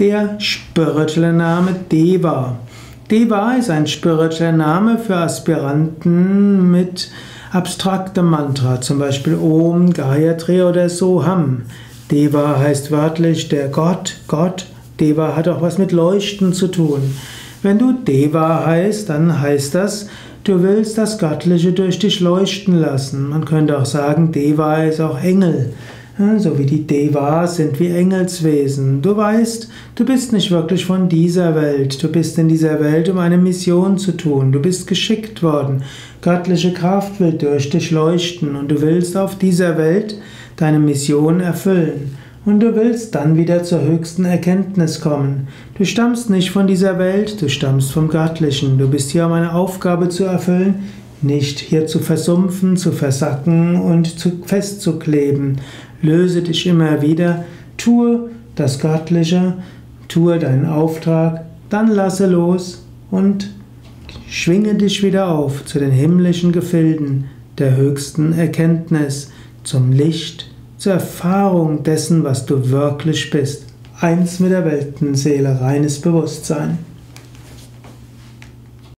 Der spirituelle Name Deva. Deva ist ein spiritueller Name für Aspiranten mit abstraktem Mantra, zum Beispiel Om, Gayatri oder Soham. Deva heißt wörtlich der Gott, Gott. Deva hat auch was mit Leuchten zu tun. Wenn du Deva heißt, dann heißt das, du willst das Göttliche durch dich leuchten lassen. Man könnte auch sagen, Deva ist auch Engel. So wie die Devas sind wie Engelswesen. Du weißt, du bist nicht wirklich von dieser Welt. Du bist in dieser Welt, um eine Mission zu tun. Du bist geschickt worden. Göttliche Kraft will durch dich leuchten und du willst auf dieser Welt deine Mission erfüllen. Und du willst dann wieder zur höchsten Erkenntnis kommen. Du stammst nicht von dieser Welt, du stammst vom Göttlichen. Du bist hier, um eine Aufgabe zu erfüllen, nicht hier zu versumpfen, zu versacken und zu festzukleben. Löse dich immer wieder, tue das Göttliche, tue deinen Auftrag, dann lasse los und schwinge dich wieder auf zu den himmlischen Gefilden der höchsten Erkenntnis, zum Licht, zur Erfahrung dessen, was du wirklich bist. Eins mit der Weltenseele, reines Bewusstsein.